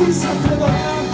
e sofredor.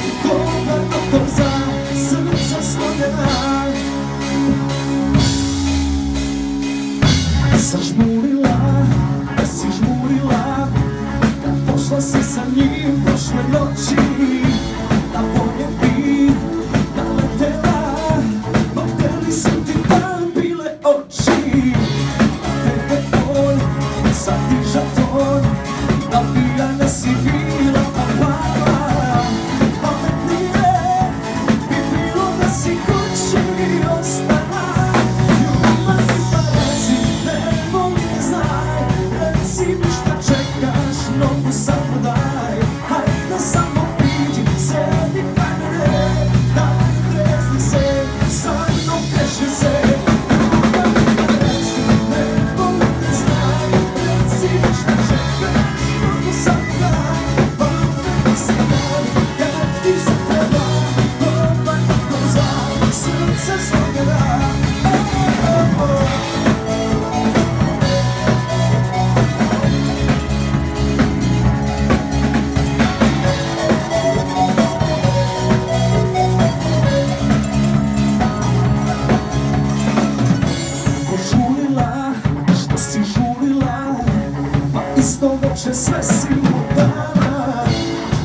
Pa isto veče sve si budala,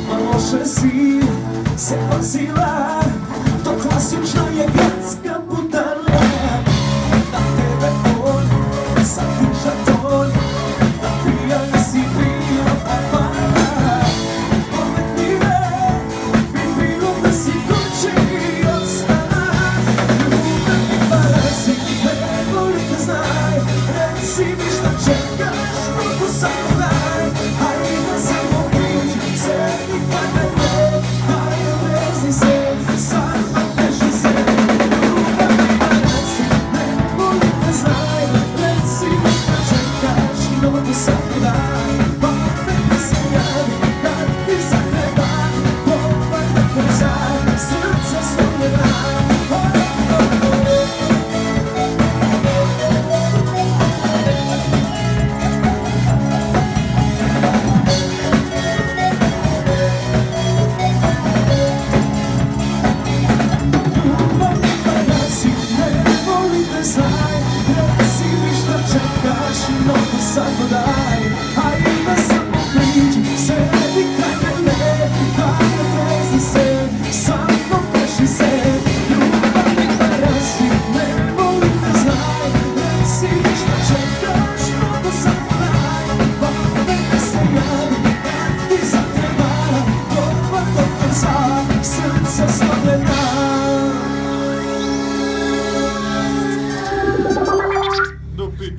malo še si se pazila. 谁